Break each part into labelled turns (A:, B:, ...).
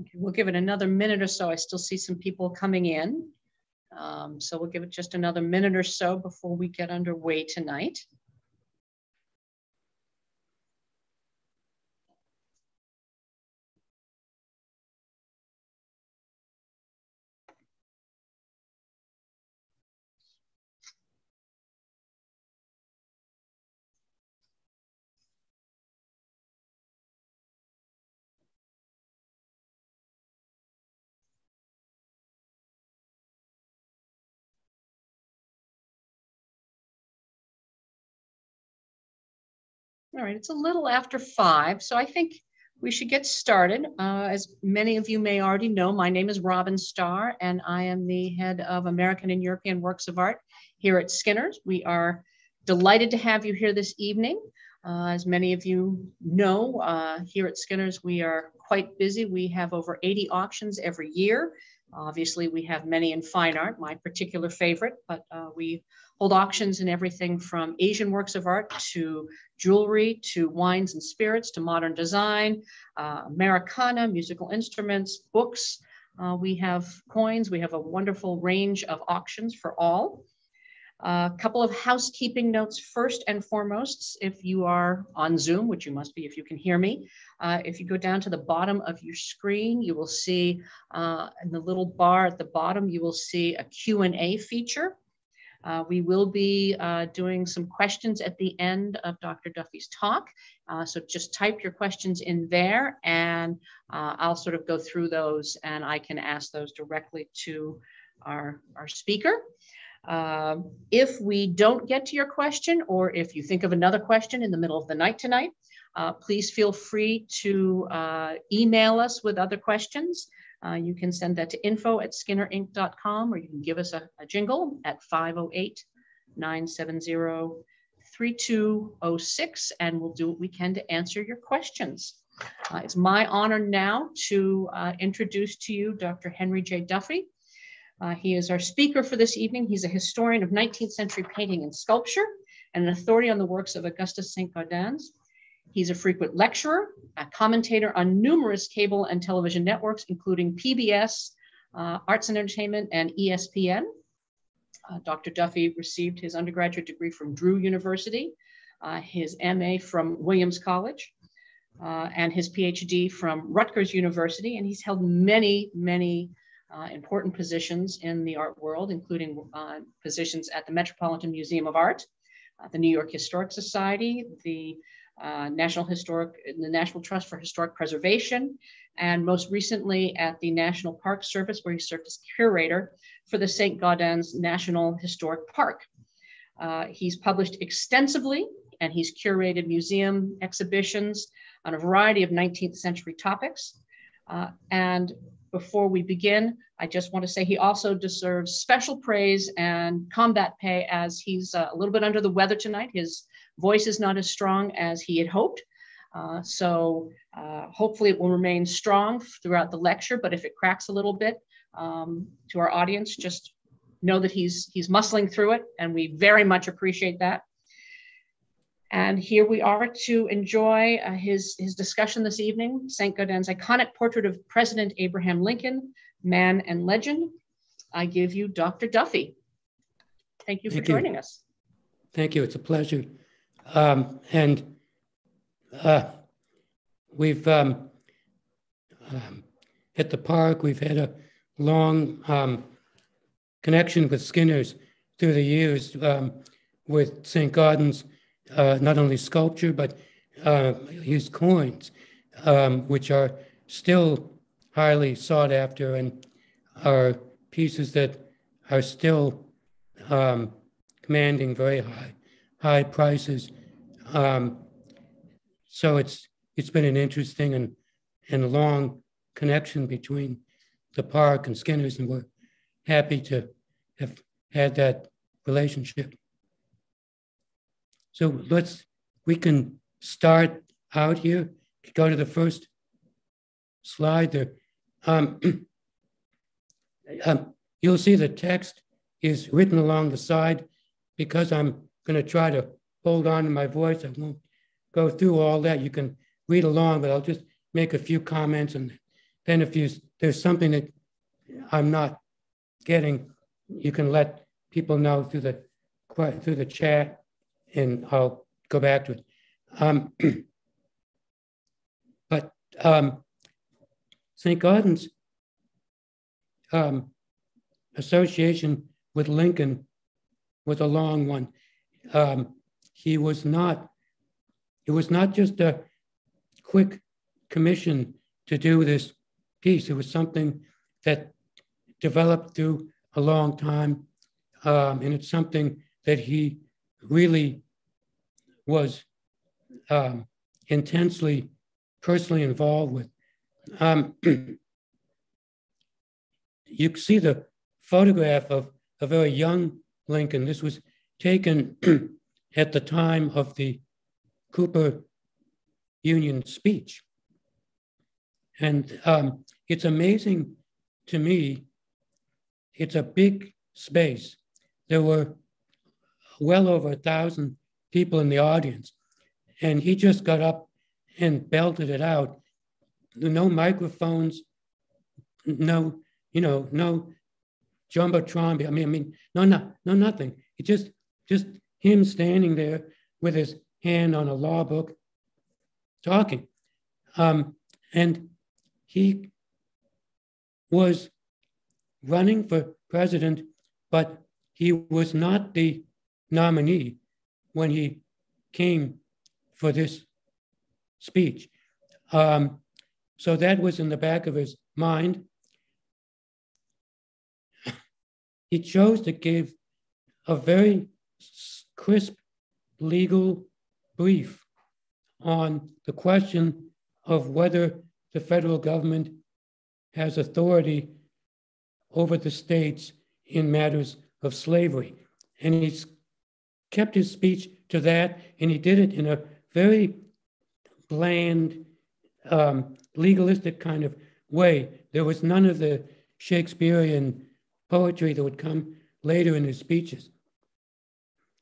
A: Okay, we'll give it another minute or so. I still see some people coming in. Um, so we'll give it just another minute or so before we get underway tonight. All right, it's a little after five, so I think we should get started. Uh, as many of you may already know, my name is Robin Starr, and I am the head of American and European Works of Art here at Skinner's. We are delighted to have you here this evening. Uh, as many of you know, uh, here at Skinner's, we are quite busy. We have over 80 auctions every year. Obviously, we have many in fine art, my particular favorite, but uh, we hold auctions in everything from Asian works of art to jewelry to wines and spirits to modern design, uh, Americana, musical instruments, books. Uh, we have coins. We have a wonderful range of auctions for all. A couple of housekeeping notes first and foremost, if you are on Zoom, which you must be if you can hear me, uh, if you go down to the bottom of your screen, you will see uh, in the little bar at the bottom, you will see a Q&A feature. Uh, we will be uh, doing some questions at the end of Dr. Duffy's talk. Uh, so just type your questions in there and uh, I'll sort of go through those and I can ask those directly to our, our speaker. Uh, if we don't get to your question or if you think of another question in the middle of the night tonight, uh, please feel free to email us with other questions. Uh, you can send that to info at skinnerinc.com or you can give us a, a jingle at 508 970 3206 and we'll do what we can to answer your questions. Uh, it's my honor now to uh, introduce to you Dr. Henry J. Duffy. Uh, he is our speaker for this evening. He's a historian of 19th century painting and sculpture and an authority on the works of Augustus St. Gaudens. He's a frequent lecturer, a commentator on numerous cable and television networks, including PBS, uh, Arts and Entertainment, and ESPN. Uh, Dr. Duffy received his undergraduate degree from Drew University, uh, his MA from Williams College, uh, and his PhD from Rutgers University. And he's held many, many uh, important positions in the art world, including uh, positions at the Metropolitan Museum of Art, the New York Historic Society, the uh, National Historic, the National Trust for Historic Preservation, and most recently at the National Park Service, where he served as curator for the St. Gaudens National Historic Park. Uh, he's published extensively and he's curated museum exhibitions on a variety of 19th century topics. Uh, and before we begin, I just want to say he also deserves special praise and combat pay as he's uh, a little bit under the weather tonight. His voice is not as strong as he had hoped. Uh, so uh, hopefully it will remain strong throughout the lecture, but if it cracks a little bit um, to our audience, just know that he's, he's muscling through it and we very much appreciate that. And here we are to enjoy uh, his, his discussion this evening, St. Gaudens' iconic portrait of President Abraham Lincoln, man and legend. I give you Dr. Duffy. Thank you Thank for joining us.
B: Thank you. It's a pleasure. Um, and uh, we've um, um, the park, we've had a long um, connection with Skinner's through the years um, with St. Gaudens, uh, not only sculpture, but uh, his coins, um, which are still highly sought after and are pieces that are still commanding very high high prices um, so it's it's been an interesting and and long connection between the park and Skinner's, and we're happy to have had that relationship. So let's we can start out here. Go to the first slide there. Um, um, you'll see the text is written along the side because I'm going to try to hold on to my voice. I won't go through all that. You can read along, but I'll just make a few comments and then if you, there's something that I'm not getting, you can let people know through the, through the chat and I'll go back to it. Um, But um, St. Gaudens' um, association with Lincoln was a long one. Um, he was not, it was not just a quick commission to do this piece. It was something that developed through a long time. Um, and it's something that he really was um, intensely personally involved with. Um, you see the photograph of a very young Lincoln. This was taken at the time of the Cooper Union speech. And um, it's amazing to me, it's a big space. There were well over a thousand people in the audience. And he just got up and belted it out. No microphones, no, you know, no jumbotron. I mean, I mean, no, no, no, nothing. It just, just him standing there with his hand on a law book, talking, um, and he was running for president, but he was not the nominee when he came for this speech. Um, so that was in the back of his mind. He chose to give a very crisp legal brief on the question of whether the federal government has authority over the states in matters of slavery. And he's kept his speech to that, and he did it in a very bland, um, legalistic kind of way. There was none of the Shakespearean poetry that would come later in his speeches.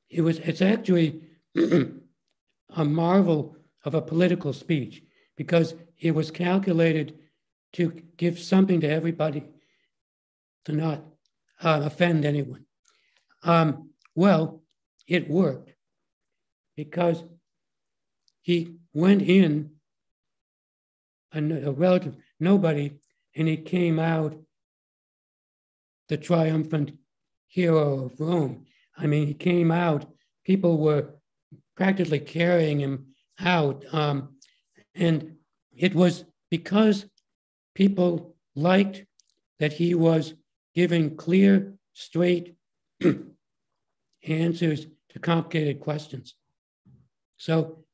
B: It was, it's actually a marvel of a political speech because it was calculated to give something to everybody to not uh, offend anyone. Um, well, it worked because he went in a, a relative nobody and he came out the triumphant hero of Rome. I mean, he came out, people were practically carrying him out. Um, and it was because people liked that he was giving clear, straight answers to complicated questions. So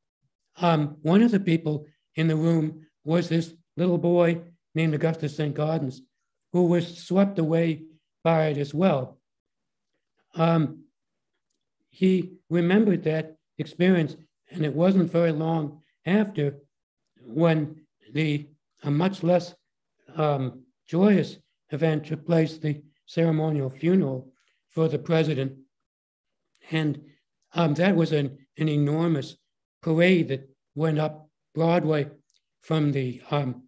B: um, one of the people in the room was this little boy named Augustus St. Gaudens, who was swept away by it as well. Um, he remembered that experience, and it wasn't very long after when the a much less um, joyous event took place, the ceremonial funeral for the president. And um, that was an, an enormous parade that went up Broadway from the um,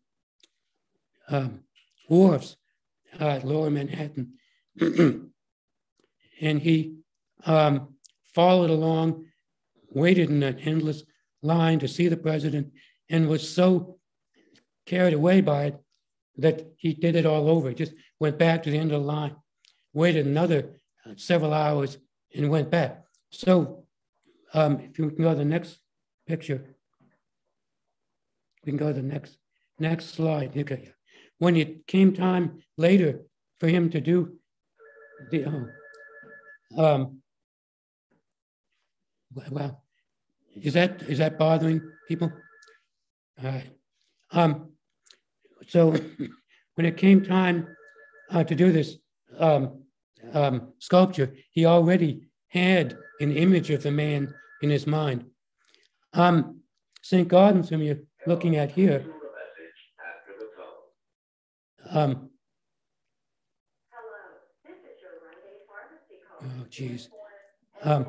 B: um, wharfs at Lower Manhattan. and he um, followed along, waited in an endless line to see the president, and was so carried away by it that he did it all over. Just went back to the end of the line, waited another uh, several hours, and went back. So um, if you can go to the next picture. We can go to the next next slide. Okay. When it came time later for him to do the um, well, is that is that bothering people? All right. Um, so when it came time uh, to do this um, um, sculpture, he already had an image of the man in his mind. Um, St. Gaudens, whom you're looking at here, um, oh, geez. Um,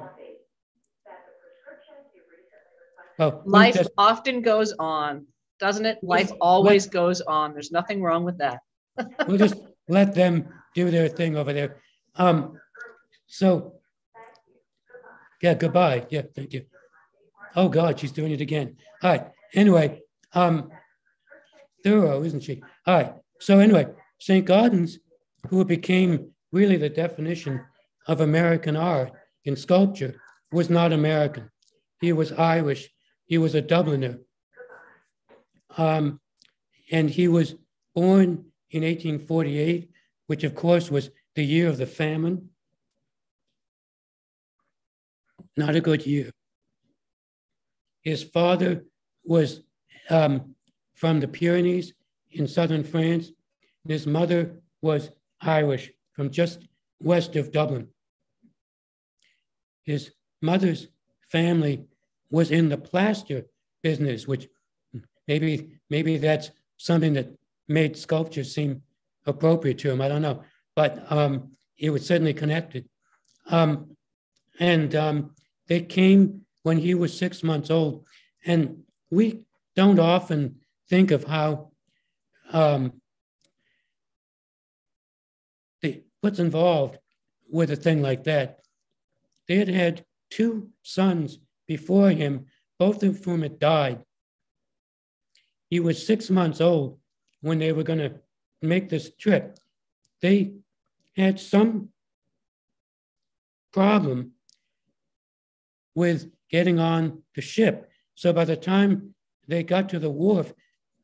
A: oh, Life just, often goes on. doesn't it? Life always goes on. There's nothing wrong with that.
B: we'll just let them do their thing over there. Um, so, yeah, goodbye. Yeah, thank you. Oh God, she's doing it again. All right. Anyway, um, thorough, isn't she? All right. So anyway, St. Gaudens, who became really the definition of American art in sculpture, was not American. He was Irish. He was a Dubliner. Um, and he was born in 1848, which of course was the year of the famine. Not a good year. His father was um, from the Pyrenees in southern France. His mother was Irish from just west of Dublin. His mother's family was in the plaster business, which maybe maybe that's something that made sculpture seem appropriate to him. I don't know, but um, it was certainly connected. Um, and um, they came when he was six months old, and we don't often think of how um, the, what's involved with a thing like that. They had had two sons before him, both of whom had died. He was six months old when they were going to make this trip. They had some problem with getting on the ship. So by the time they got to the wharf,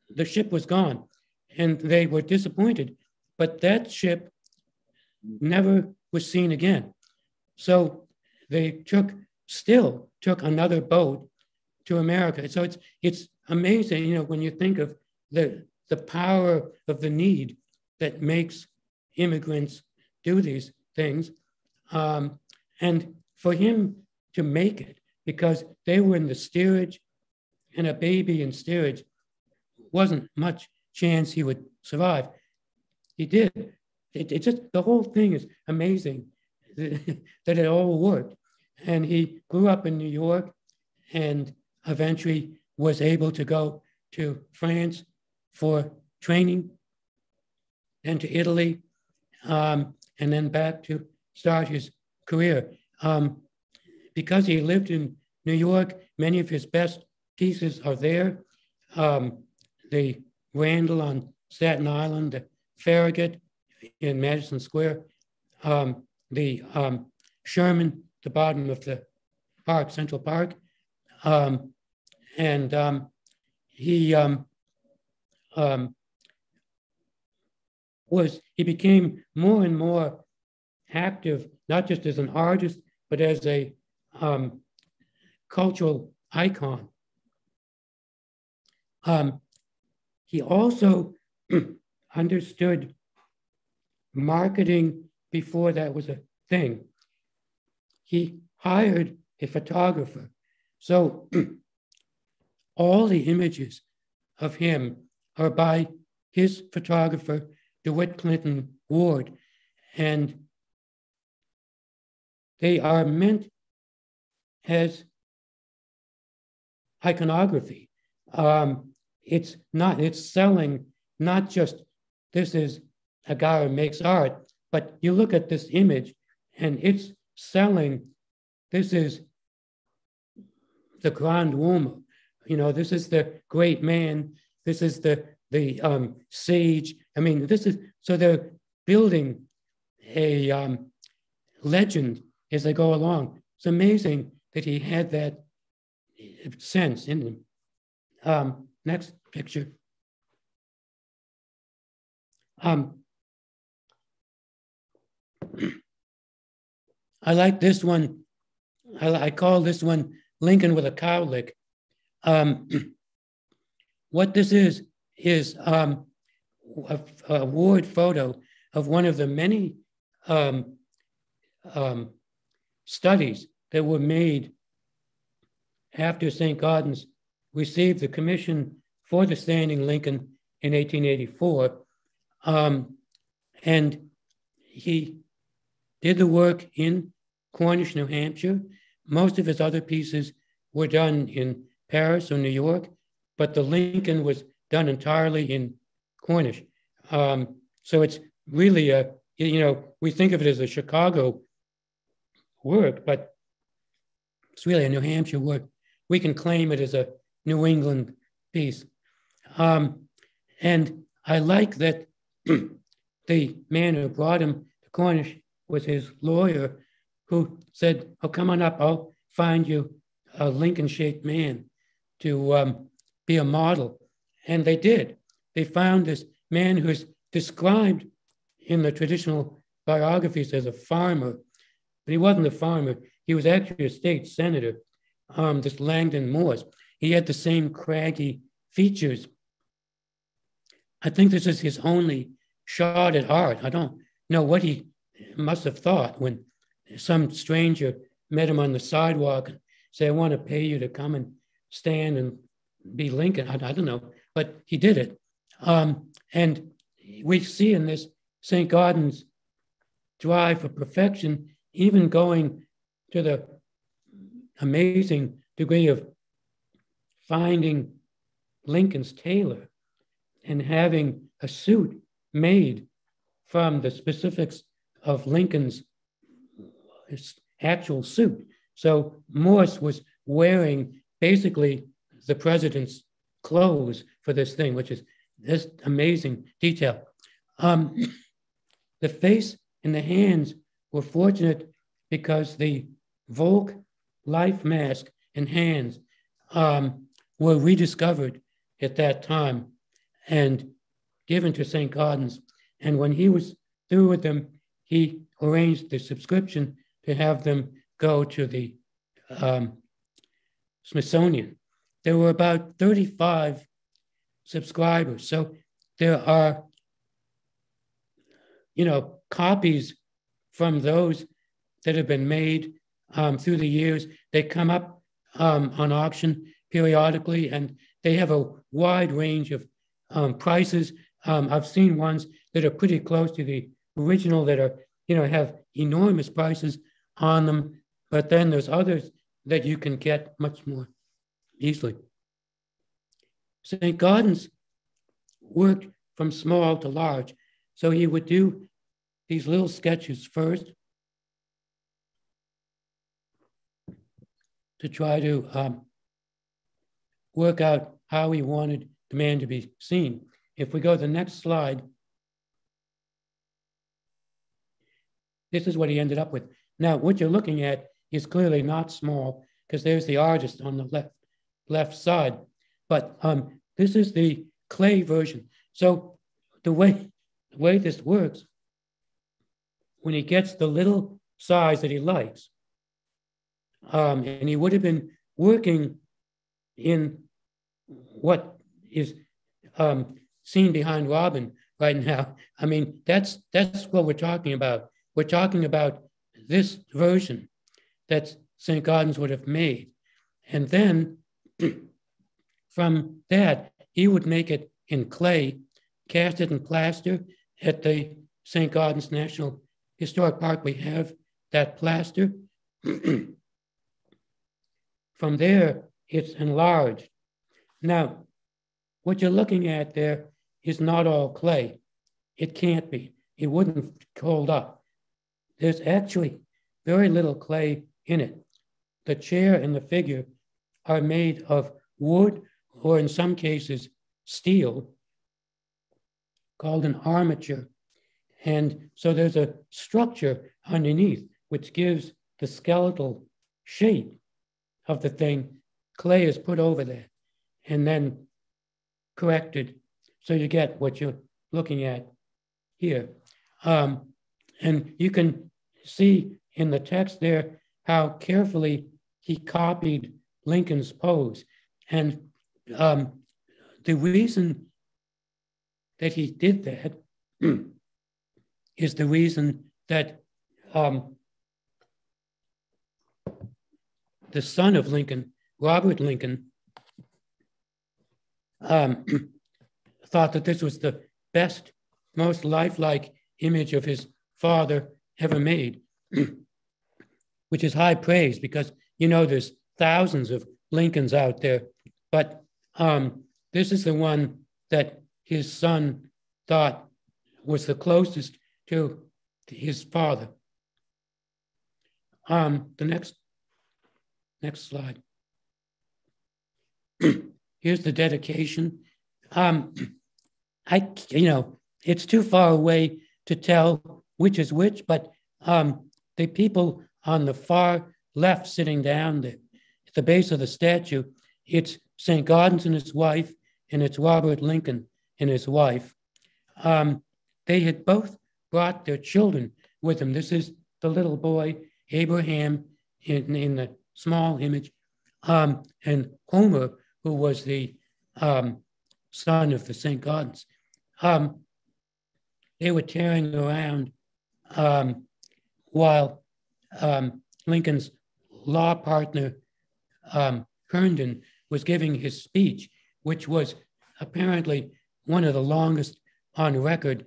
B: the ship was gone and they were disappointed. But that ship never was seen again. So they took, still took another boat to America. So it's, it's amazing, you know, when you think of the, the power of the need that makes immigrants do these things. Um, and for him to make it, because they were in the steerage and a baby in steerage wasn't much chance he would survive. He did. It, it just the whole thing is amazing that it all worked. And he grew up in New York and eventually was able to go to France for training, then to Italy, um, and then back to start his career. Um, because he lived in New York, many of his best pieces are there. Um, the Randall on Staten Island, the Farragut in Madison Square, um, the um, Sherman, the bottom of the park, Central Park. Um, and um, he um, was, he became more and more active, not just as an artist, but as a um, cultural icon. Um, he also understood marketing before that was a thing. He hired a photographer. So all the images of him are by his photographer, DeWitt Clinton Ward, and they are meant as iconography. Um, it's not, it's selling not just this is a guy who makes art, but you look at this image and it's selling this is the grand woman. You know, this is the great man. This is the the um, sage. I mean, this is so they're building a um, legend as they go along. It's amazing that he had that sense in him. Um, next picture. I like this one. I, I, call this one Lincoln with a cowlick. Um, what this is, is um, a, a ward photo of one of the many um, um studies that were made after St. Gaudens received the commission for the standing Lincoln in 1884. Um, and he did the work in Cornish, New Hampshire. Most of his other pieces were done in Paris or New York, but the Lincoln was done entirely in Cornish. Um, so it's really a, you know, we think of it as a Chicago work, but it's really a New Hampshire work. We can claim it as a New England piece. Um, and I like that the man who brought him to Cornish was his lawyer who said, Oh, come on up, I'll find you a Lincoln shaped man to um, be a model. And they did. They found this man who's described in the traditional biographies as a farmer, but he wasn't a farmer. He was actually a state senator, um, this Langdon Morse. He had the same craggy features. I think this is his only shot at art. I don't know what he must have thought when some stranger met him on the sidewalk and say, I want to pay you to come and stand and be Lincoln. I, I don't know, but he did it. Um, and we see in this St. Gaudens drive for perfection, even going to the amazing degree of finding Lincoln's tailor and having a suit made from the specifics of Lincoln's actual suit. So Morse was wearing basically the president's clothes for this thing, which is this amazing detail. Um, the face and the hands were fortunate because the Volk life mask and hands um, were rediscovered at that time and given to St. Gaudens. And when he was through with them, he arranged the subscription to have them go to the um, Smithsonian. There were about 35 subscribers. So there are, you know, copies from those that have been made um, through the years. They come up um, on auction periodically and they have a wide range of um, prices. Um, I've seen ones that are pretty close to the original that are, you know, have enormous prices on them. But then there's others that you can get much more easily. St. Gaudens worked from small to large. So he would do these little sketches first to try to um, work out how he wanted the man to be seen. If we go to the next slide, this is what he ended up with. Now, what you're looking at is clearly not small because there's the artist on the left, left side. But um, this is the clay version. So the way, the way this works, when he gets the little size that he likes, um, and he would have been working in what is um, seen behind Robin right now. I mean, that's that's what we're talking about. We're talking about this version that St. Gaudens would have made. And then from that, he would make it in clay, cast it in plaster at the St. Gaudens National Historic Park. We have that plaster. From there, it's enlarged. Now, what you're looking at there is not all clay. It can't be. It wouldn't hold up. There's actually very little clay in it. The chair and the figure are made of wood or in some cases steel called an armature. And so there's a structure underneath which gives the skeletal shape of the thing. Clay is put over that and then corrected so you get what you're looking at here. Um, and you can see in the text there how carefully he copied Lincoln's pose. And um, the reason that he did that is the reason that um, the son of Lincoln, Robert Lincoln, um, thought that this was the best, most lifelike image of his father ever made, which is high praise because, you know, there's thousands of Lincolns out there. But um, this is the one that his son thought was the closest to his father. Um, the next, next slide. Here's the dedication. Um, I, you know, it's too far away to tell which is which, but um, the people on the far left sitting down there at the base of the statue, it's St. Gaudens and his wife, and it's Robert Lincoln and his wife. Um, they had both brought their children with them. This is the little boy, Abraham, in, in the small image, um, and Homer, who was the um, son of the St. Gaudens. Um, they were tearing around um, while um, Lincoln's law partner, um, Herndon, was giving his speech, which was apparently one of the longest on record.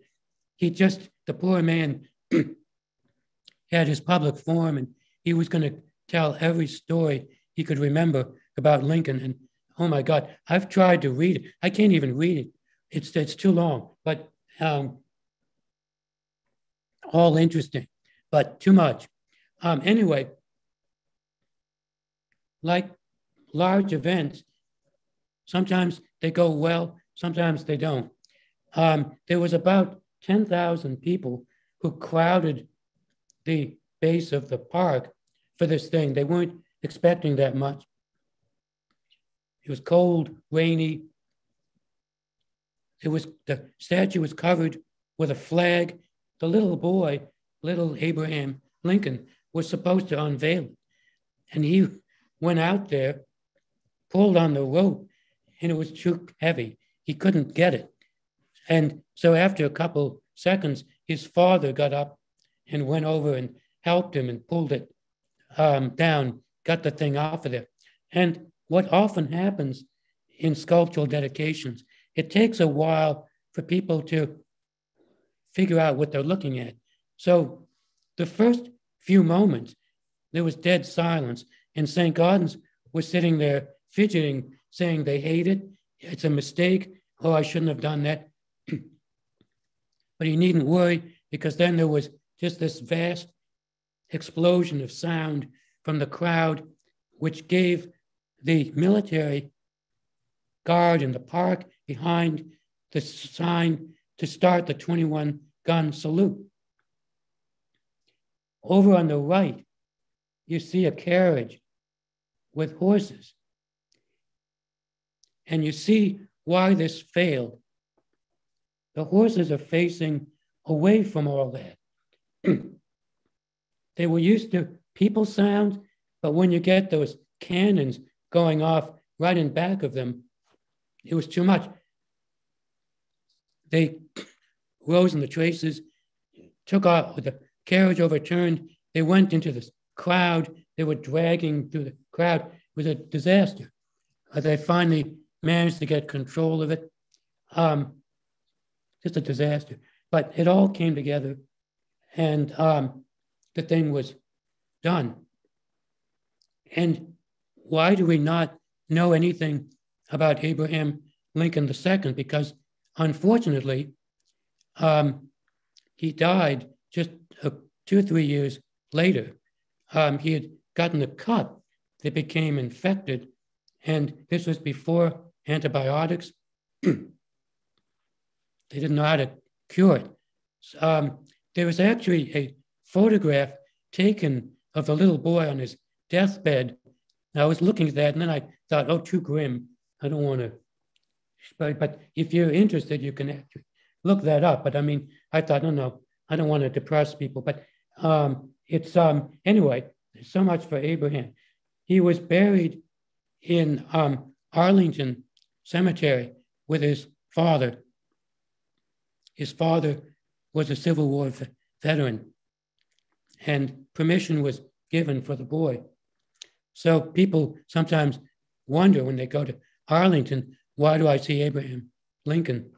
B: He just, the poor man, had his public forum and he was going to tell every story he could remember about Lincoln. And oh my God, I've tried to read it. I can't even read it. It's, it's too long, but um, all interesting, but too much. Um, anyway, like large events, sometimes they go well, sometimes they don't. Um, there was about 10,000 people who crowded the base of the park for this thing. They weren't expecting that much. It was cold, rainy. It was the statue was covered with a flag. The little boy, little Abraham Lincoln, was supposed to unveil it. And he went out there, pulled on the rope, and it was too heavy. He couldn't get it. And so after a couple seconds, his father got up and went over and helped him and pulled it um, down, got the thing off of there. And what often happens in sculptural dedications, it takes a while for people to figure out what they're looking at. So the first few moments, there was dead silence, and St. Gaudens was sitting there fidgeting, saying they hate it, it's a mistake, oh, I shouldn't have done that. but he needn't worry because then there was just this vast explosion of sound from the crowd, which gave the military guard in the park behind the sign to start the 21 gun salute. Over on the right, you see a carriage with horses. And you see why this failed. The horses are facing away from all that. they were used to people sounds, but when you get those cannons going off right in back of them, it was too much. They rose in the traces, took off the carriage overturned. They went into the crowd. They were dragging through the crowd. It was a disaster. Uh, they finally managed to get control of it. Um, just a disaster. But it all came together, and um, the thing was done. And why do we not know anything about Abraham Lincoln II? Because unfortunately, um, he died just uh, two or three years later. Um, he had gotten a cut that became infected, and this was before antibiotics. they didn't know how to cure it. Um, there was actually a photograph taken of the little boy on his deathbed. I was looking at that, and then I thought, oh, too grim. I don't want to. But, but if you're interested, you can look that up. But I mean, I thought, no, no, I don't want to depress people. But um, it's um, anyway. So much for Abraham. He was buried in um, Arlington Cemetery with his father. His father was a Civil War veteran, and permission was given for the boy. So people sometimes wonder when they go to Arlington, why do I see Abraham Lincoln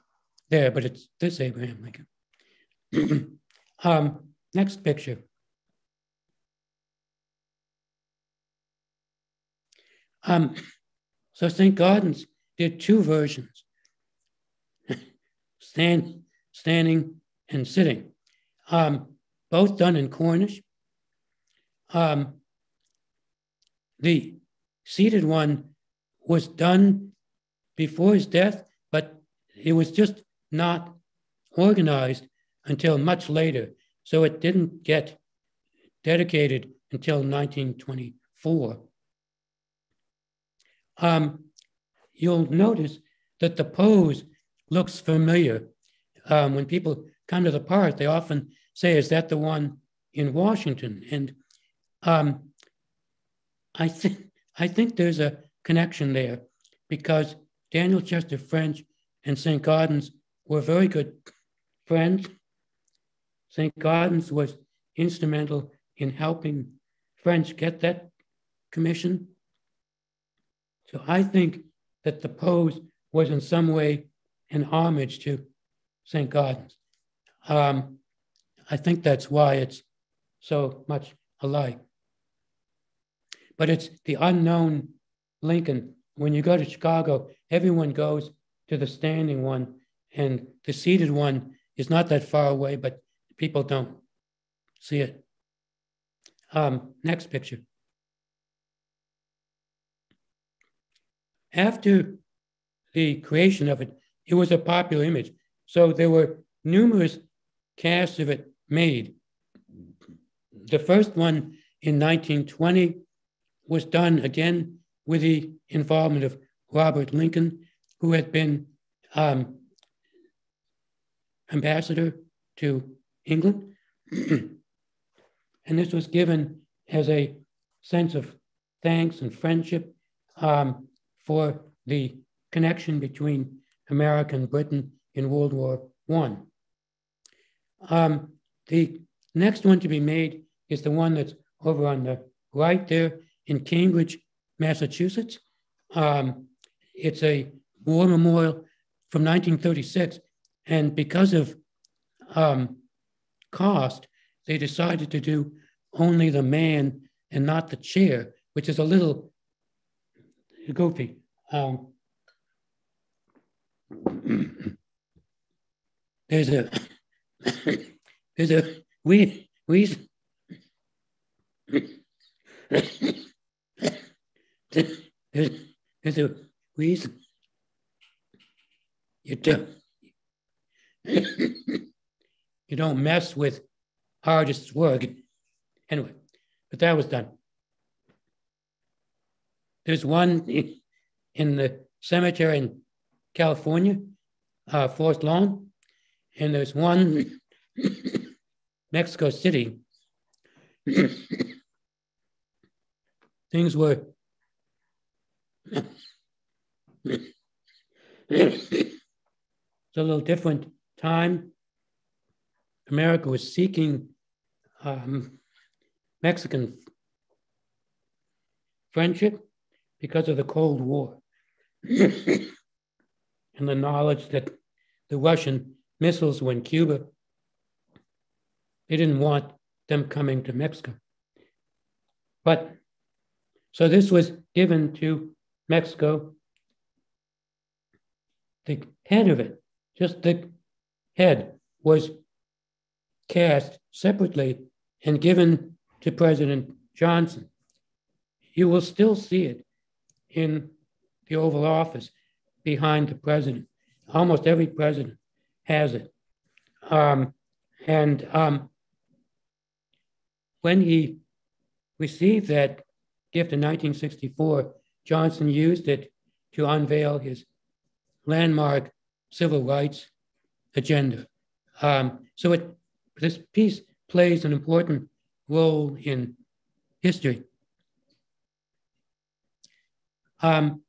B: there? But it's this Abraham Lincoln. um, next picture. Um, so St. Gaudens did two versions stand, standing and sitting, um, both done in Cornish. Um, the seated one was done before his death, but it was just not organized until much later. So it didn't get dedicated until 1924. Um, you'll notice that the pose looks familiar. Um, when people come to the park, they often say, Is that the one in Washington? And um, I, think I think there's a connection there because Daniel Chester French and St. Gaudens were very good friends. St. Gaudens was instrumental in helping French get that commission. So I think that the pose was in some way an homage to St. Gaudens. Um, I think that's why it's so much alike. But it's the unknown Lincoln. When you go to Chicago, everyone goes to the standing one, and the seated one is not that far away, but people don't see it. Um, next picture. After the creation of it, it was a popular image. So there were numerous casts of it made. The first one in 1920 was done again with the involvement of Robert Lincoln, who had been um, ambassador to England. and this was given as a sense of thanks and friendship um, for the connection between America and Britain in World War I. Um, the next one to be made is the one that's over on the right there in Cambridge, Massachusetts. Um, it's a war memorial from 1936. And because of um, cost, they decided to do only the man and not the chair, which is a little goofy. Um, there's a there's a we we there's, a reason you do you don't mess with artists' work. Anyway, but that was done. There's one in the cemetery in California, uh, Forest Lawn, and there's one Mexico City. Things were it's a little different time. America was seeking um, Mexican friendship because of the Cold War and the knowledge that the Russian missiles were in Cuba. They didn't want them coming to Mexico. But so this was given to Mexico. The head of it, just the head, was cast separately and given to President Johnson. You will still see it in the Oval Office behind the president. Almost every president has it. Um, and um, when he received that gift in 1964, Johnson used it to unveil his landmark civil rights agenda. Um, so it this piece plays an important role in history. Um,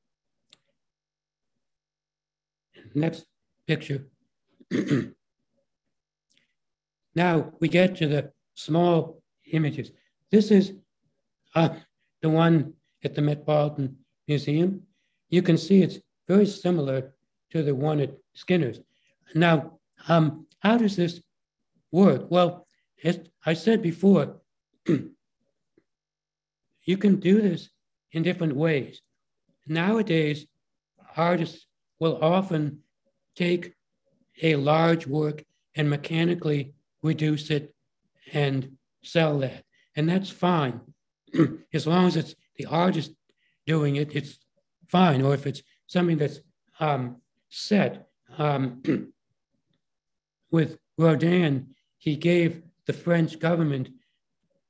B: next picture. now we get to the small images. This is uh, the one at the Metropolitan Museum. You can see it's very similar to the one at Skinner's. Now, um, how does this work? Well, as I said before, you can do this in different ways. Nowadays, artists will often take a large work and mechanically reduce it and sell that. And that's fine. as long as it's the artist doing it, it's fine. Or if it's something that's um, set. Um, with Rodin, he gave the French government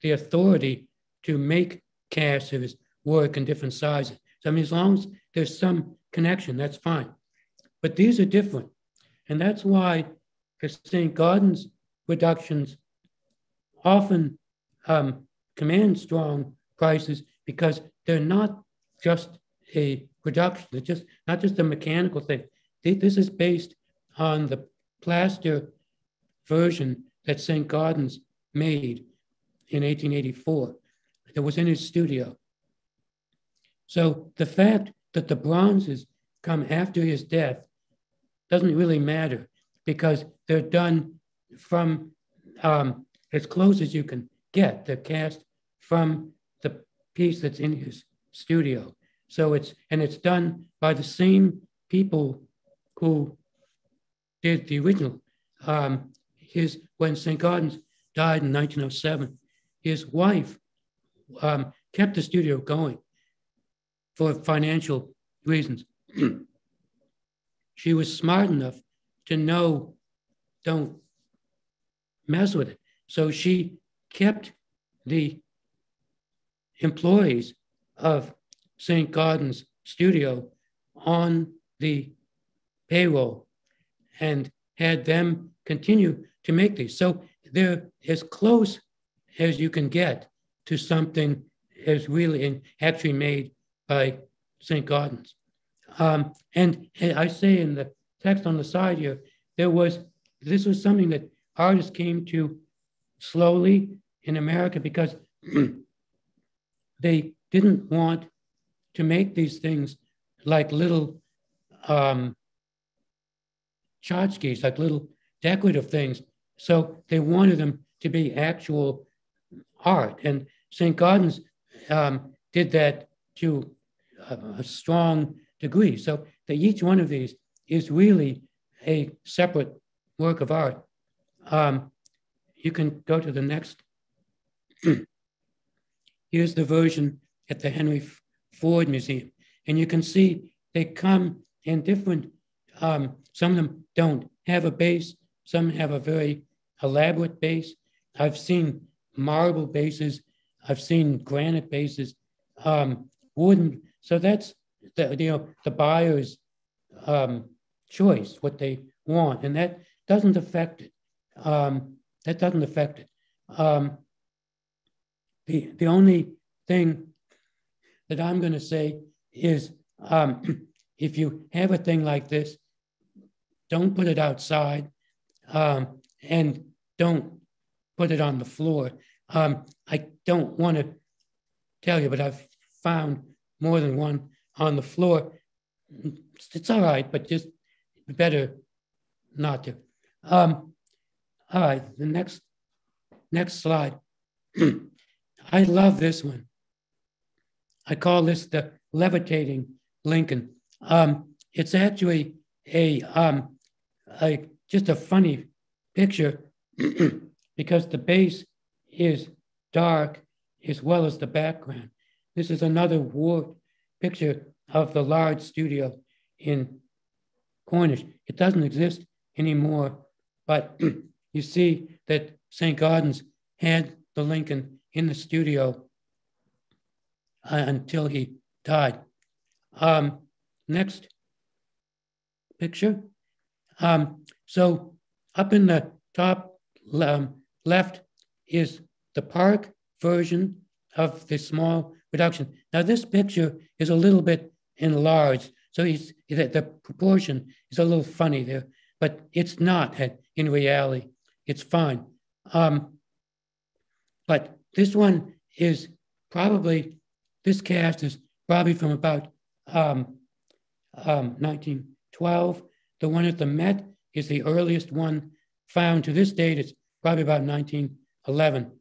B: the authority to make casts of his work in different sizes. So, I mean, as long as there's some connection, that's fine. But these are different. And that's why St. Gaudens reductions often um, command strong prices because they're not just a production, they're just not just a mechanical thing. This is based on the plaster version that St. Gaudens made in 1884 that was in his studio. So the fact that the bronzes come after his death doesn't really matter because they're done from um, as close as you can get. They're cast from the piece that's in his studio. So it's and it's done by the same people who did the original. Um, his when St. Gaudens died in 1907, his wife um, kept the studio going for financial reasons. she was smart enough to know don't mess with it. So she kept the employees of St. Gaudens studio on the payroll and had them continue to make these. So they're as close as you can get to something as really actually made by St. Gaudens. Um, and, and I say in the text on the side here, there was this was something that artists came to slowly in America because they didn't want to make these things like little um, tchotchkes, like little decorative things. So they wanted them to be actual art. And St. Gaudens um, did that to a, strong degree. So that each one of these is really a separate work of art. Um, you can go to the next. Here's the version at the Henry Ford Museum. And you can see they come in different, um, some of them don't have a base, some have a very elaborate base. I've seen marble bases, I've seen granite bases, um, wooden. So that's the, you know, the buyer's um, choice, what they want. And that doesn't affect it. Um, that doesn't affect it. Um, the, the only thing that I'm going to say is um, if you have a thing like this, don't put it outside um, and don't put it on the floor. Um, I don't want to tell you, but I've found more than one on the floor. It's all right, but just better not to. Um, all right, the next next slide. I love this one. I call this the levitating Lincoln. Um, it's actually a, um, a just a funny picture because the base is dark as well as the background. This is another warped picture of the large studio in Cornish. It doesn't exist anymore, but you see that St. Gaudens had the Lincoln in the studio until he died. Um, next picture. Um, so up in the top um, left is the park version of the small reduction. Now this picture is a little bit enlarged, so he's, the, the proportion is a little funny there, but it's not in reality. It's fine. Um, but this one is probably this cast is probably from about um, um, 1912. The one at the Met is the earliest one found to this date. It's probably about 1911.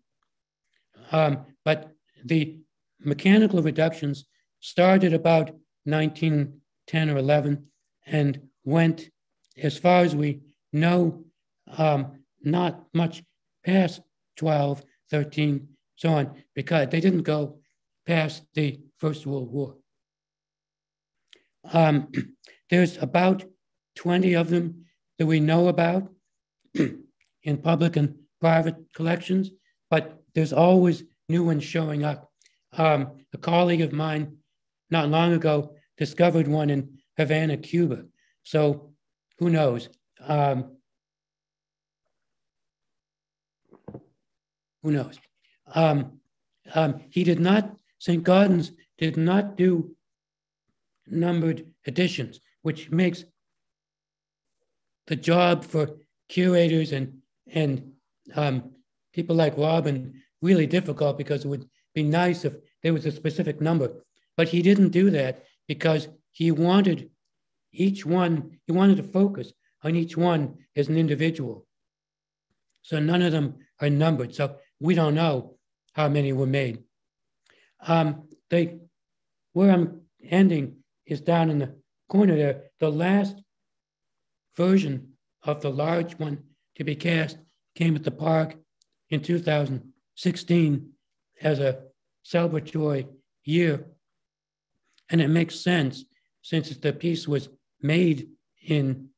B: Um, but the mechanical reductions started about 1910 or 11 and went, as far as we know, um, not much past 12, 13, so on, because they didn't go past the First World War. Um, there's about 20 of them that we know about in public and private collections, but there's always new ones showing up. Um, a colleague of mine not long ago discovered one in Havana, Cuba. So who knows? Um, who knows? Um, um, he did not, St. Gaudens did not do numbered editions, which makes the job for curators and, and um, people like Robin really difficult because it would be nice if there was a specific number. But he didn't do that because he wanted each one, he wanted to focus on each one as an individual. So none of them are numbered. So we don't know how many were made. Um, they, where I'm ending is down in the corner there. The last version of the large one to be cast came at the park in 2016 as a celebratory year. And it makes sense since the piece was made in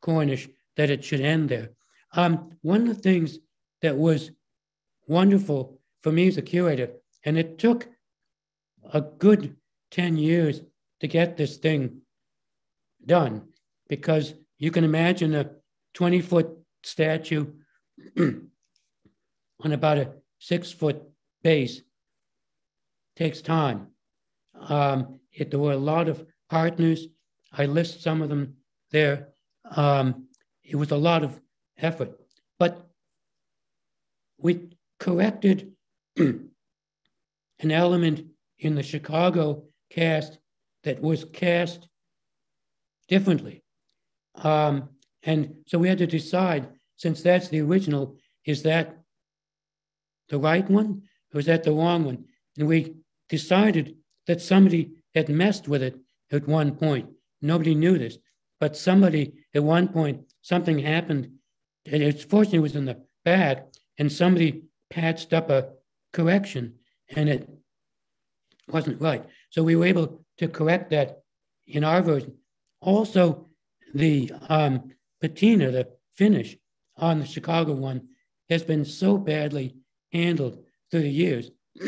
B: Cornish that it should end there. Um, one of the things that was wonderful for me as a curator, and it took a good 10 years to get this thing done because you can imagine a 20 foot statue on about a six foot base takes time. Um, it, there were a lot of partners. I list some of them there. Um, it was a lot of effort, but we corrected an element in the Chicago cast that was cast differently. Um, and so we had to decide, since that's the original, is that the right one or is that the wrong one? And we decided that somebody had messed with it at one point. Nobody knew this, but somebody at one point, something happened. And it's fortunately it was in the back, and somebody patched up a correction, and it wasn't right. So we were able to correct that in our version. Also, the um, patina, the finish on the Chicago one, has been so badly handled through the years.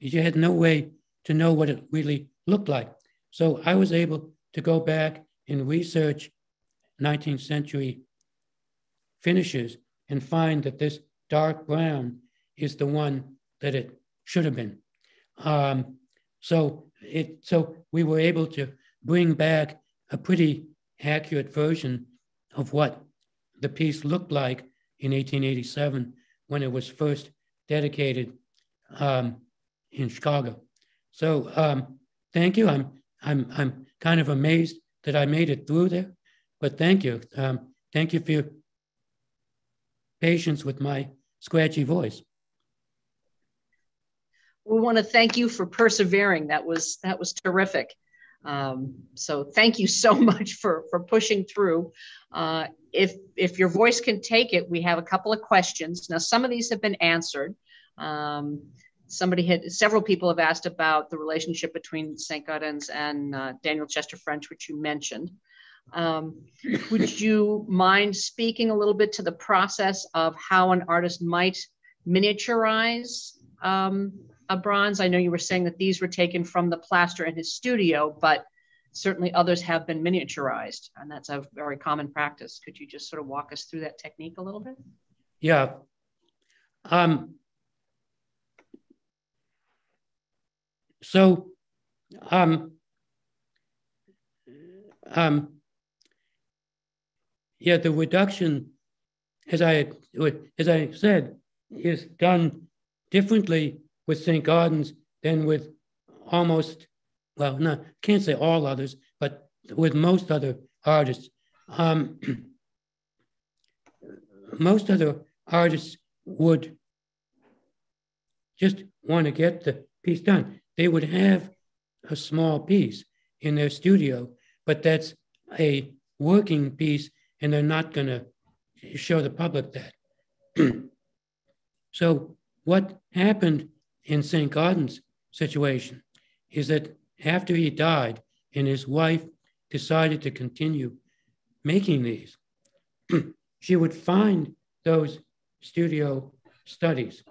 B: you had no way to know what it really looked like. So I was able to go back and research 19th century finishes and find that this dark brown is the one that it should have been. Um, so it so we were able to bring back a pretty accurate version of what the piece looked like in 1887 when it was first dedicated um, in Chicago. So um, thank you. I'm I'm I'm kind of amazed that I made it through there, but thank you. Um, thank you for your patience with my scratchy voice
A: we want to thank you for persevering. That was that was terrific. Um, so thank you so much for for pushing through. Uh, if if your voice can take it, we have a couple of questions. Now some of these have been answered. Um, somebody had several people have asked about the relationship between St. Gaudens and uh, Daniel Chester French, which you mentioned. Um, would you mind speaking a little bit to the process of how an artist might miniaturize um, a bronze. I know you were saying that these were taken from the plaster in his studio, but certainly others have been miniaturized, and that's a very common practice. Could you just sort of walk us through that technique a little bit?
B: Yeah. Um, so, um, um, yeah, the reduction, as I as I said, is done differently with St. Gaudens than with almost, well, not can't say all others, but with most other artists. Um, most other artists would just want to get the piece done. They would have a small piece in their studio, but that's a working piece, and they're not going to show the public that. so, what happened in St. Gaudens' situation is that after he died and his wife decided to continue making these, she would find those studio studies,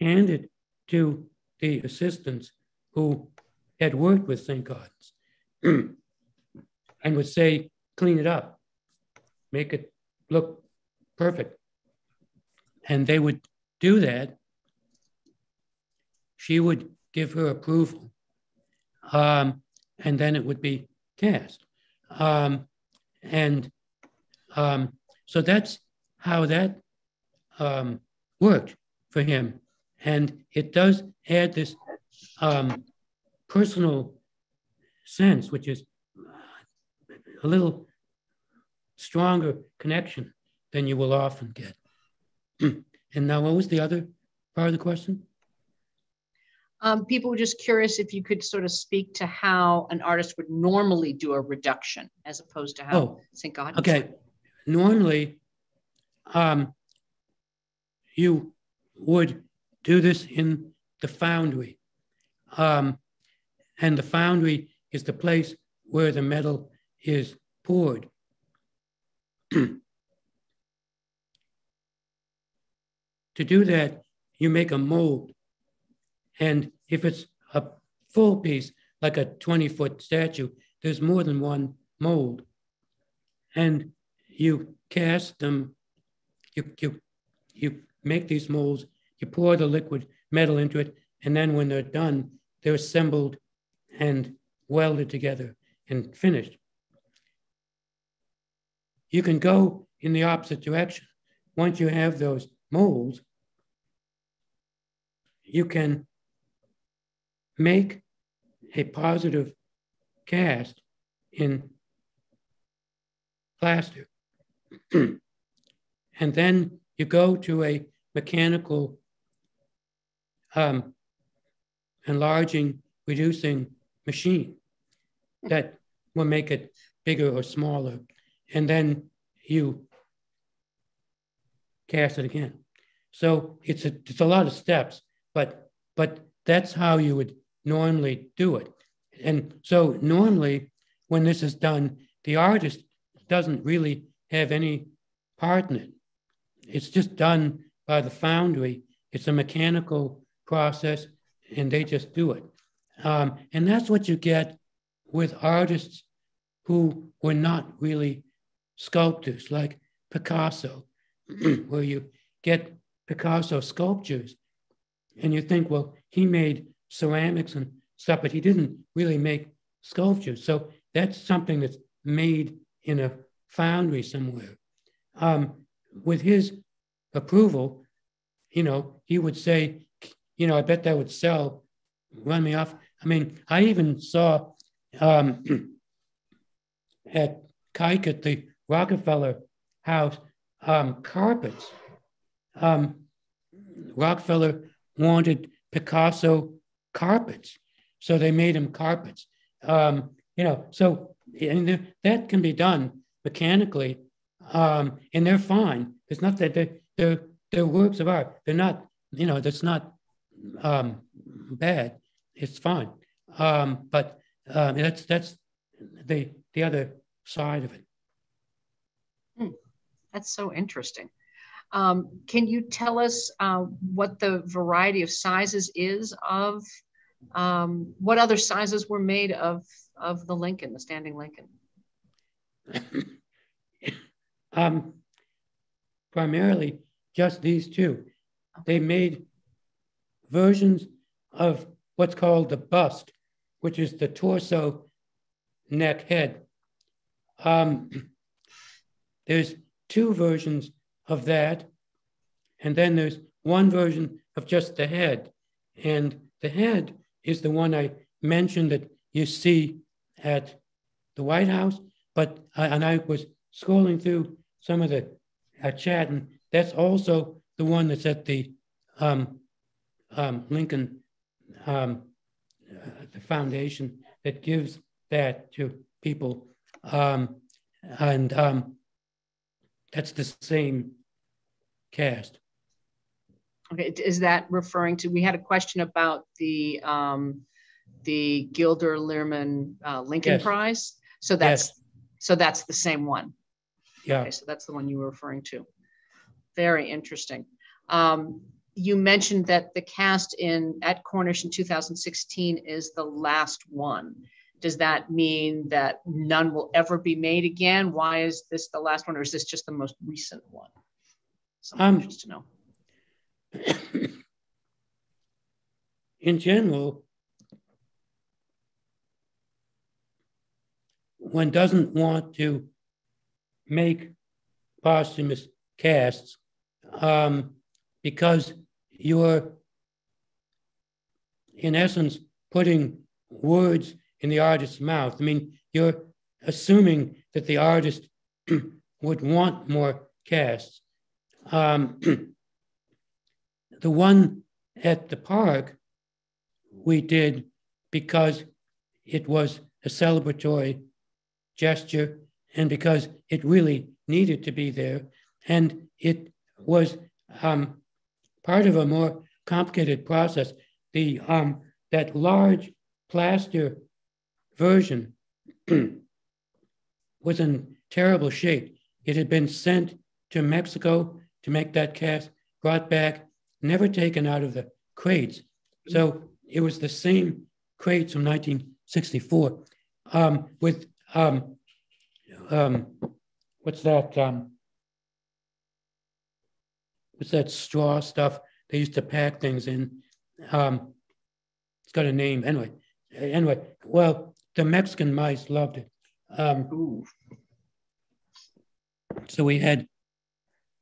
B: hand it to the assistants who had worked with St. Gaudens and would say, clean it up, make it look perfect. And they would do that. She would give her approval, um, and then it would be cast. Um, and um, so that's how that um, worked for him. And it does add this um, personal sense, which is a little stronger connection than you will often get. and now, what was the other part of the question?
A: Um, people were just curious if you could sort of speak to how an artist would normally do a reduction as opposed to how oh, St. God.
B: Okay. Normally, um, you would do this in the foundry. Um, and the foundry is the place where the metal is poured. to do that, you make a mold. And if it's a full piece, like a 20 foot statue, there's more than one mold. And you cast them, you, you, you make these molds, you pour the liquid metal into it, and then when they're done, they're assembled and welded together and finished. You can go in the opposite direction. Once you have those molds, you can make a positive cast in plastic. and then you go to a mechanical um, enlarging, reducing machine that will make it bigger or smaller. And then you cast it again. So it's a, it's a lot of steps, but, but that's how you would normally do it. And so normally when this is done, the artist doesn't really have any part in it. It's just done by the foundry. It's a mechanical process, and they just do it. Um, and that's what you get with artists who were not really sculptors, like Picasso, where you get Picasso sculptures and you think, well, he made ceramics and stuff, but he didn't really make sculptures. So that's something that's made in a foundry somewhere. Um, with his approval, you know, he would say, you know, I bet that would sell, run me off. I mean, I even saw um, at Kykuit at the Rockefeller House um, carpets. Um, Rockefeller wanted Picasso carpets, so they made him carpets. Um, you know, so and that can be done mechanically, um, and they're fine. It's not that they're, they're, they're works of art. They're not, you know, that's not um, bad. It's fine. Um, but um, that's that's the the other side of it.
A: Hmm. That's so interesting. Um, can you tell us uh, what the variety of sizes is of um, what other sizes were made of of the Lincoln, the standing Lincoln?
B: um, primarily just these two. They made versions of what's called the bust, which is the torso, neck, head. Um, there's two versions of that, and then there's one version of just the head. And the head is the one I mentioned that you see at the White House. But and I was scrolling through some of the uh, chat, and that's also the one that's at the um, um, Lincoln um, uh, the foundation that gives that to people. Um, and um, that's the same cast.
A: Okay, is that referring to, we had a question about the, um, the Gilder Lehrman uh, Lincoln
B: Yes.
A: Prize? So that's, so that's the same one?
B: Yeah.
A: Okay, so that's the one you were referring to. Very interesting. Um, you mentioned that the cast in, at Cornish in 2016 is the last one. Does that mean that none will ever be made again? Why is this the last one, or is this just the most recent one? Someone
B: Um,
A: just to know.
B: in general, one doesn't want to make posthumous casts um, because you're, in essence, putting words in the artist's mouth. I mean, you're assuming that the artist would want more casts. Um, the one at the park we did because it was a celebratory gesture and because it really needed to be there. And it was um, part of a more complicated process. The um, that large plaster version was in terrible shape. It had been sent to Mexico to make that cast, brought back, never taken out of the crates. So it was the same crates from 1964 um, with um, um, what's that? Um, what's that straw stuff they used to pack things in? Um, it's got a name anyway. Anyway, well, the Mexican mice loved it. Um, so we had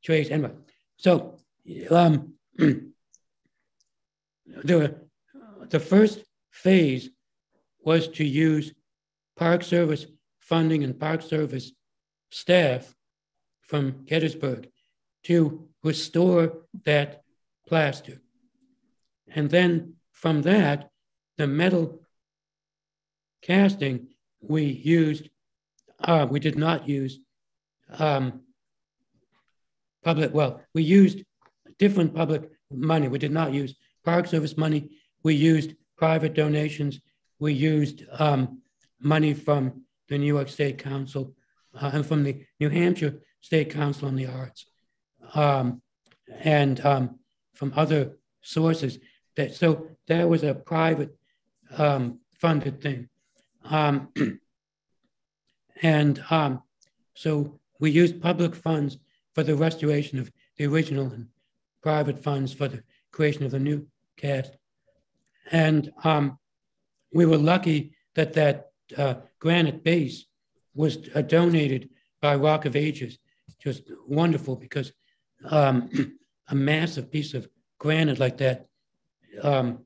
B: trays anyway. So um, the the first phase was to use Park Service funding and Park Service staff from Gettysburg to restore that plaster. And then from that, the metal casting we used, uh, we did not use um, public, well, we used different public money. We did not use Park Service money. We used private donations. We used um, money from the New York State Council uh, and from the New Hampshire State Council on the Arts um, and um, from other sources. That, so that was a private um, funded thing. Um, and so we used public funds for the restoration of the original and private funds for the creation of the new cast. And um, we were lucky that that uh, granite base was uh, donated by Rock of Ages. Just wonderful because um, a massive piece of granite like that um,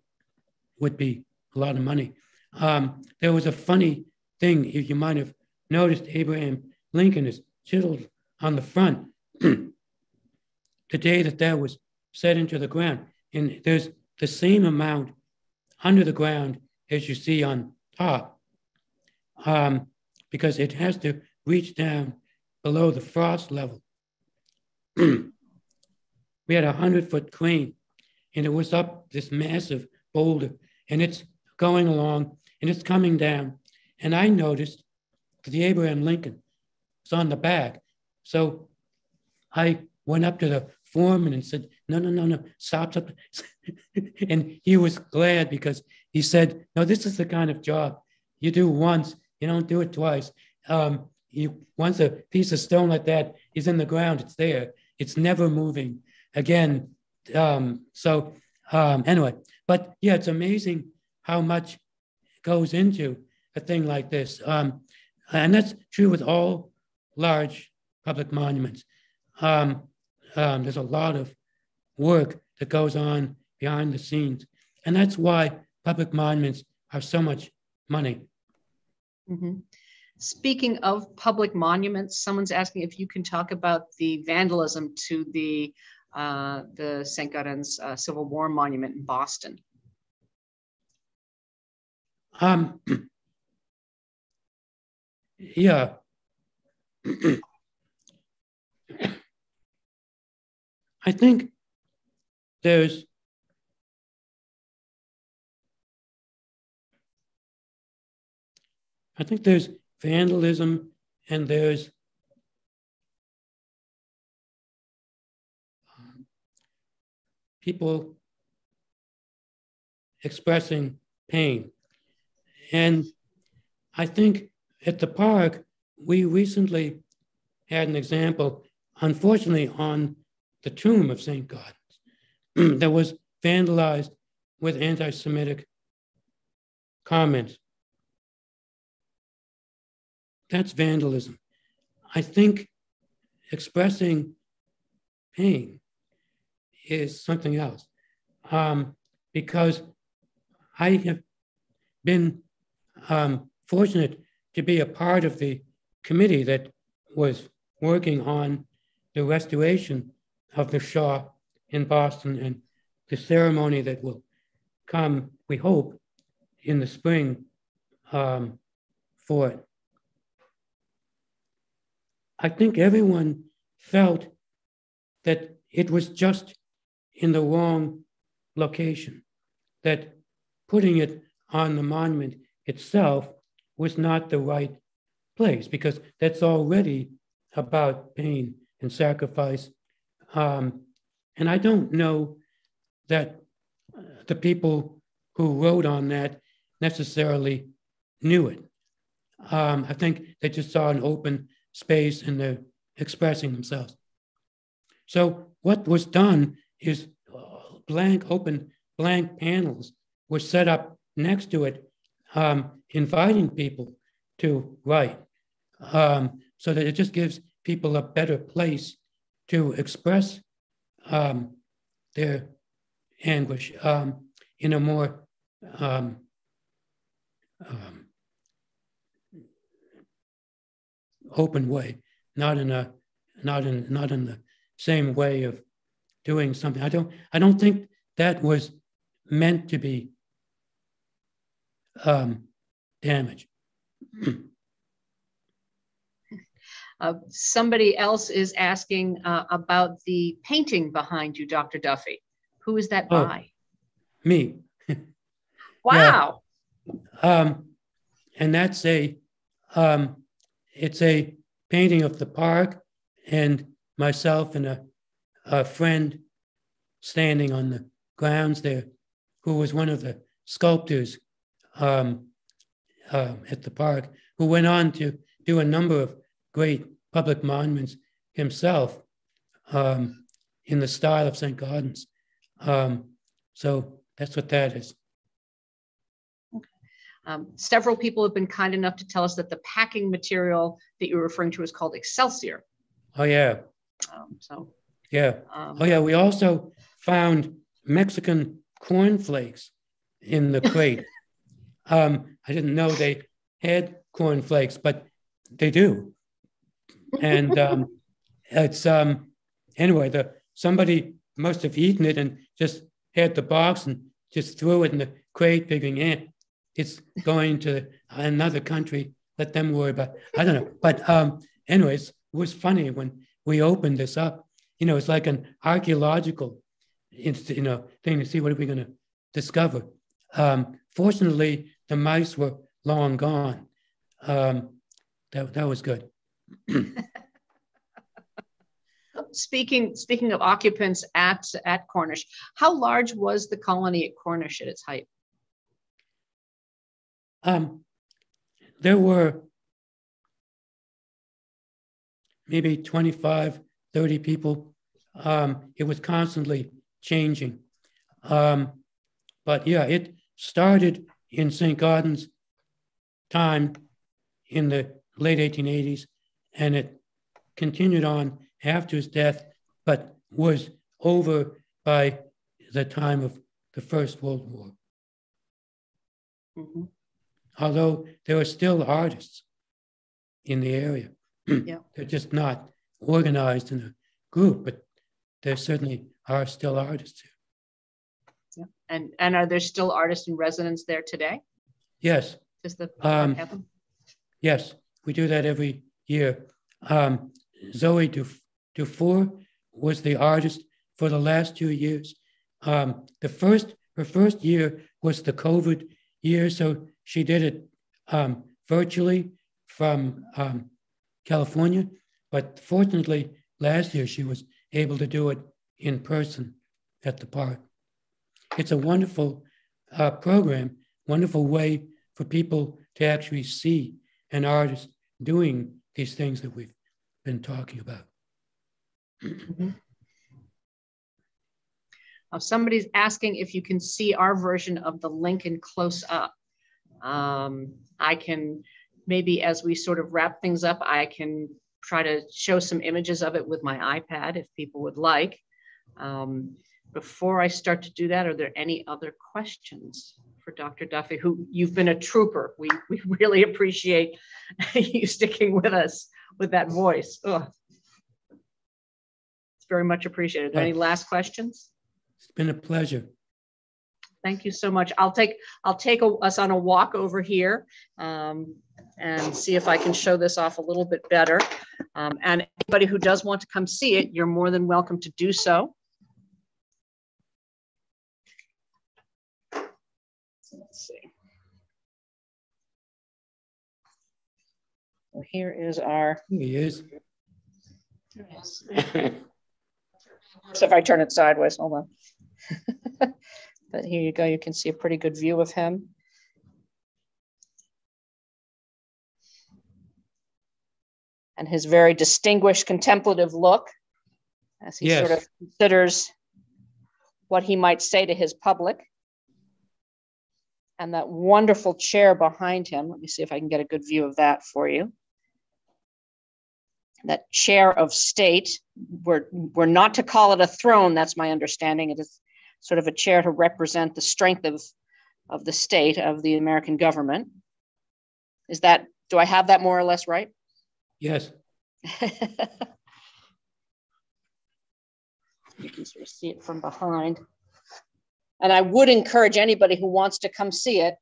B: would be a lot of money. Um, there was a funny thing you, you might have noticed. Abraham Lincoln is chiseled on the front the day that that was set into the ground. And there's the same amount under the ground as you see on top, um, because it has to reach down below the frost level. we had a hundred foot crane, and it was up this massive boulder, and it's going along, and it's coming down. And I noticed that the Abraham Lincoln was on the back, so I went up to the foreman and said, "No, no, no, no, stop, stop." and he was glad because he said, "No, this is the kind of job you do once, you don't do it twice. Um, you once a piece of stone like that is in the ground, it's there. It's never moving again." Um, so um, anyway, but yeah, it's amazing how much goes into a thing like this, um, and that's true with all large public monuments. Um, um, there's a lot of work that goes on behind the scenes. And that's why public monuments are so much money.
A: Mhm. Speaking of public monuments, someone's asking if you can talk about the vandalism to the uh, the St. Gaudens uh, Civil War Monument in Boston.
B: Um, yeah. I think there's I think there's vandalism and there's um, people expressing pain. And I think at the park, we recently had an example, unfortunately, on the tomb of St. Gaudens that was vandalized with anti Semitic comments. That's vandalism. I think expressing pain is something else um, because I have been um, fortunate to be a part of the committee that was working on the restoration of the Shaw in Boston and the ceremony that will come, we hope, in the spring um, for it. I think everyone felt that it was just in the wrong location, that putting it on the monument itself was not the right place because that's already about pain and sacrifice. Um, and I don't know that the people who wrote on that necessarily knew it. Um, I think they just saw an open space and they're expressing themselves. So what was done is uh, blank, open, blank panels were set up next to it, um, inviting people to write, um, so that it just gives people a better place to express um, their anguish um, in a more um, um, open way, not in a not in not in the same way of doing something. I don't I don't think that was meant to be um, damage.
A: Uh, somebody else is asking uh, about the painting behind you, Dr. Duffy. Who is that oh, by?
B: Me.
A: wow.
B: Um, and that's a um, it's a painting of the park and myself and a, a friend standing on the grounds there, who was one of the sculptors um, uh, at the park, who went on to do a number of great public monuments himself um, in the style of St. Gaudens. Um, so that's what that is.
A: Um, several people have been kind enough to tell us that the packing material that you're referring to is called Excelsior.
B: Oh yeah.
A: Um, so.
B: Yeah. Um, oh yeah. We also found Mexican cornflakes in the crate. um, I didn't know they had cornflakes, but they do. And um, it's um, anyway. The somebody must have eaten it and just had the box and just threw it in the crate, figuring, eh, it's going to another country. Let them worry about. I don't know. But um, anyways, it was funny when we opened this up. You know, it's like an archaeological, you know, thing to see what are we going to discover. Um, fortunately, the mice were long gone. Um, that that was good.
A: speaking speaking of occupants at at Cornish, how large was the colony at Cornish at its height?
B: Um, there were maybe 25, 30 people. Um, it was constantly changing. Um, but yeah, it started in St. Gaudens' time in the late 1880s, and it continued on after his death, but was over by the time of the First World War. Mm-hmm although there are still artists in the area.
A: yeah.
B: They're just not organized in a group, but there certainly are still artists here.
A: Yeah. And and are there still artists in residence there today?
B: Yes.
A: Does the
B: um, Yes. we do that every year. Um, Zoe Dufour was the artist for the last two years. Um, the first, her first year was the COVID year, so she did it um, virtually from um, California. But fortunately, last year she was able to do it in person at the park. It's a wonderful uh, program, wonderful way for people to actually see an artist doing these things that we've been talking about.
A: Mm-hmm. Somebody's asking if you can see our version of the Lincoln close up. Um, I can maybe as we sort of wrap things up, I can try to show some images of it with my iPad if people would like. Um, before I start to do that, are there any other questions for Dr. Duffy, who you've been a trooper? We, we really appreciate you sticking with us with that voice. Ugh. It's very much appreciated. Any last questions?
B: It's been a pleasure.
A: Thank you so much. I'll take I'll take a, us on a walk over here um, and see if I can show this off a little bit better. Um, and anybody who does want to come see it, you're more than welcome to do so. So here is our.
B: He is.
A: so if I turn it sideways, hold on. but here you go. You can see a pretty good view of him. And his very distinguished contemplative look as he yes. sort of considers what he might say to his public. And that wonderful chair behind him. Let me see if I can get a good view of that for you. That chair of state, we're, we're not to call it a throne, that's my understanding. It is sort of a chair to represent the strength of, of the state, of the American government. Is that, do I have that more or less right?
B: Yes.
A: you can sort of see it from behind. And I would encourage anybody who wants to come see it,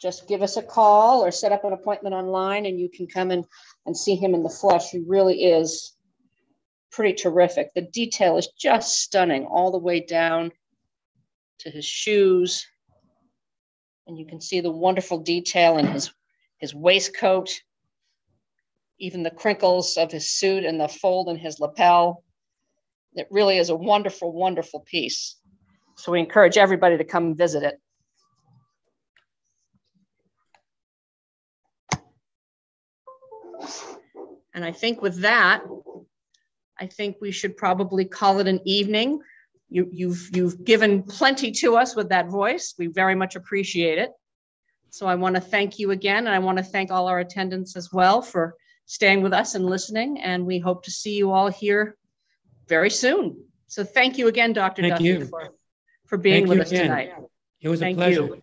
A: just give us a call or set up an appointment online and you can come and, and see him in the flesh. He really is pretty terrific. The detail is just stunning all the way down to his shoes. And you can see the wonderful detail in his, his waistcoat, even the crinkles of his suit and the fold in his lapel. It really is a wonderful, wonderful piece. So we encourage everybody to come visit it. And I think with that, I think we should probably call it an evening. You, have you've, you've given plenty to us with that voice. We very much appreciate it. So I want to thank you again, and I want to thank all our attendants as well for staying with us and listening. And we hope to see you all here very soon. So thank you again, Dr.
B: Thank
A: Duffy,
B: you.
A: for, for being
B: thank
A: with us
B: again.
A: tonight.
B: It was
A: thank
B: a pleasure.
A: You.